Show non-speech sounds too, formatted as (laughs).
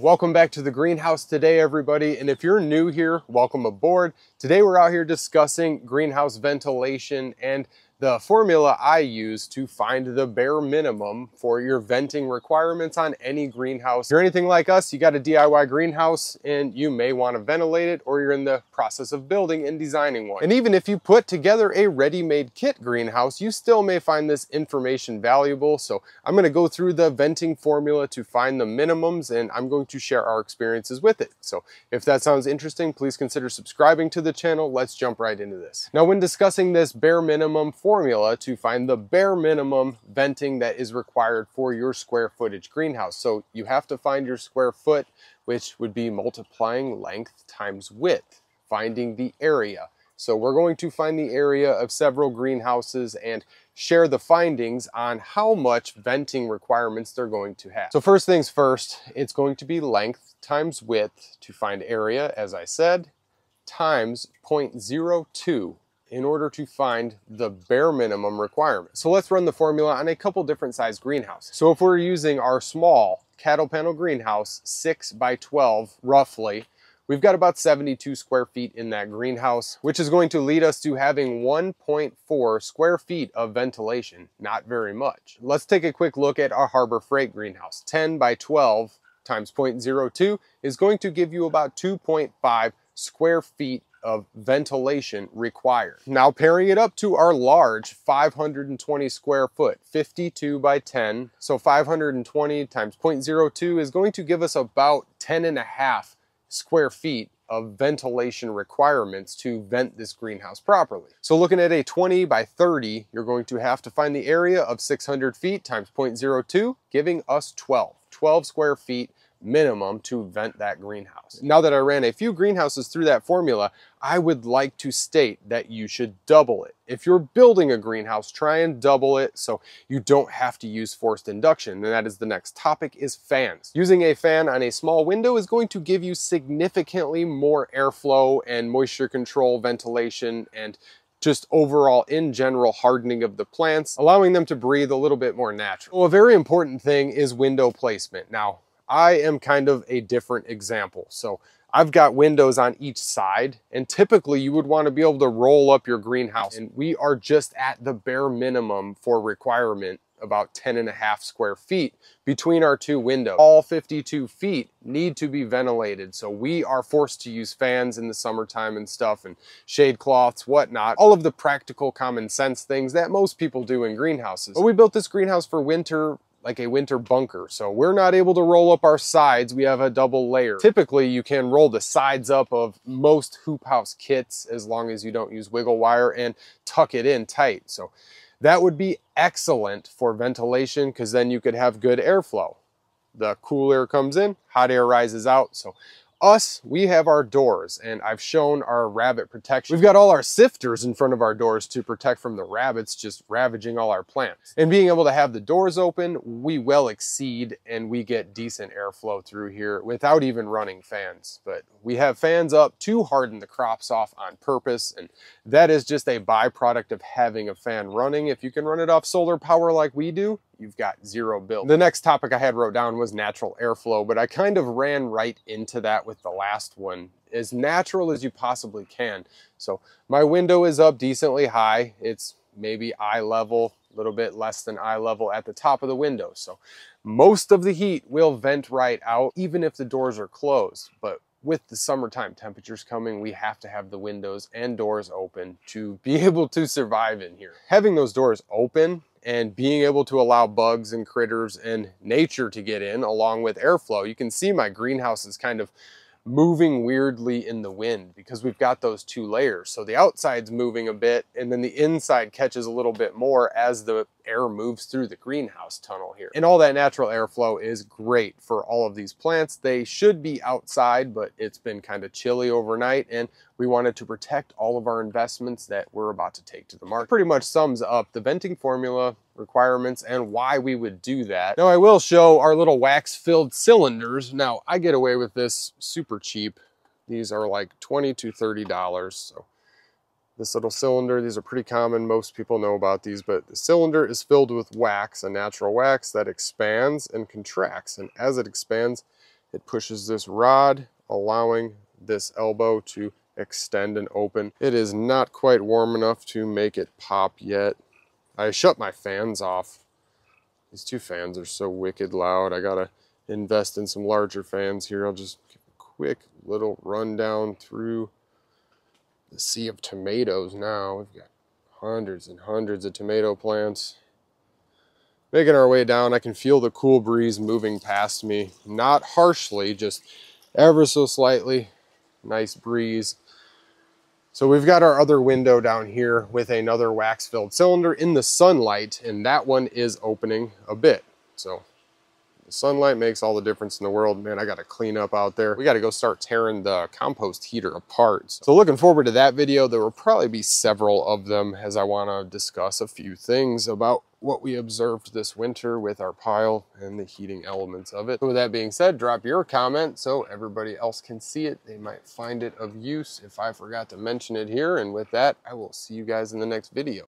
Welcome back to the greenhouse today, everybody. And if you're new here, welcome aboard. Today we're out here discussing greenhouse ventilation and the formula I use to find the bare minimum for your venting requirements on any greenhouse. If you're anything like us, you got a DIY greenhouse and you may want to ventilate it or you're in the process of building and designing one. And even if you put together a ready-made kit greenhouse, you still may find this information valuable. So I'm going to go through the venting formula to find the minimums and I'm going to share our experiences with it. So if that sounds interesting, please consider subscribing to the channel. Let's jump right into this. Now when discussing this bare minimum to find the bare minimum venting that is required for your square footage greenhouse. So you have to find your square foot, which would be multiplying length times width, finding the area. So we're going to find the area of several greenhouses and share the findings on how much venting requirements they're going to have. So first things first, it's going to be length times width to find area, as I said, times 0.02 in order to find the bare minimum requirement. So let's run the formula on a couple different size greenhouses. So if we're using our small cattle panel greenhouse, 6 by 12 roughly, we've got about 72 square feet in that greenhouse, which is going to lead us to having 1.4 square feet of ventilation, not very much. Let's take a quick look at our Harbor Freight greenhouse. 10 by 12 times 0.02 is going to give you about 2.5 square feet of ventilation required. Now pairing it up to our large 520 square foot, 52 by 10, so 520 times 0.02 is going to give us about 10 and a half square feet of ventilation requirements to vent this greenhouse properly. So looking at a 20 by 30, you're going to have to find the area of 600 feet times 0.02, giving us 12. 12 square feet minimum to vent that greenhouse. Now that I ran a few greenhouses through that formula, I would like to state that you should double it. If you're building a greenhouse, try and double it so you don't have to use forced induction. And that is the next topic is fans. Using a fan on a small window is going to give you significantly more airflow and moisture control, ventilation, and just overall in general hardening of the plants, allowing them to breathe a little bit more natural. Well, a very important thing is window placement. Now, I am kind of a different example. So I've got windows on each side and typically you would want to be able to roll up your greenhouse and we are just at the bare minimum for requirement about 10 and a half square feet between our two windows. All 52 feet need to be ventilated. So we are forced to use fans in the summertime and stuff and shade cloths, whatnot. All of the practical common sense things that most people do in greenhouses. But we built this greenhouse for winter like a winter bunker. So we're not able to roll up our sides. We have a double layer. Typically you can roll the sides up of most hoop house kits as long as you don't use wiggle wire and tuck it in tight. So that would be excellent for ventilation because then you could have good airflow. The cool air comes in, hot air rises out. So us, we have our doors and I've shown our rabbit protection. We've got all our sifters in front of our doors to protect from the rabbits just ravaging all our plants. And being able to have the doors open, we well exceed and we get decent airflow through here without even running fans. But we have fans up to harden the crops off on purpose and that is just a byproduct of having a fan running. If you can run it off solar power like we do, you've got zero bill. The next topic I had wrote down was natural airflow, but I kind of ran right into that with the last one. As natural as you possibly can. So my window is up decently high. It's maybe eye level, a little bit less than eye level at the top of the window. So most of the heat will vent right out, even if the doors are closed. But with the summertime temperatures coming, we have to have the windows and doors open to be (laughs) able to survive in here. Having those doors open and being able to allow bugs and critters and nature to get in along with airflow. You can see my greenhouse is kind of moving weirdly in the wind because we've got those two layers. So the outside's moving a bit and then the inside catches a little bit more as the air moves through the greenhouse tunnel here. And all that natural airflow is great for all of these plants. They should be outside, but it's been kind of chilly overnight and we wanted to protect all of our investments that we're about to take to the market. Pretty much sums up the venting formula requirements and why we would do that. Now I will show our little wax filled cylinders. Now I get away with this super cheap. These are like 20 to $30. So this little cylinder, these are pretty common. Most people know about these, but the cylinder is filled with wax, a natural wax that expands and contracts. And as it expands, it pushes this rod, allowing this elbow to extend and open. It is not quite warm enough to make it pop yet. I shut my fans off. These two fans are so wicked loud. I gotta invest in some larger fans here. I'll just give a quick little rundown through the sea of tomatoes now. We've got hundreds and hundreds of tomato plants. Making our way down, I can feel the cool breeze moving past me. Not harshly, just ever so slightly. Nice breeze. So we've got our other window down here with another wax filled cylinder in the sunlight and that one is opening a bit. So the sunlight makes all the difference in the world. Man, I got to clean up out there. We got to go start tearing the compost heater apart. So looking forward to that video. There will probably be several of them as I want to discuss a few things about what we observed this winter with our pile and the heating elements of it. So with that being said, drop your comment so everybody else can see it. They might find it of use if I forgot to mention it here. And with that, I will see you guys in the next video.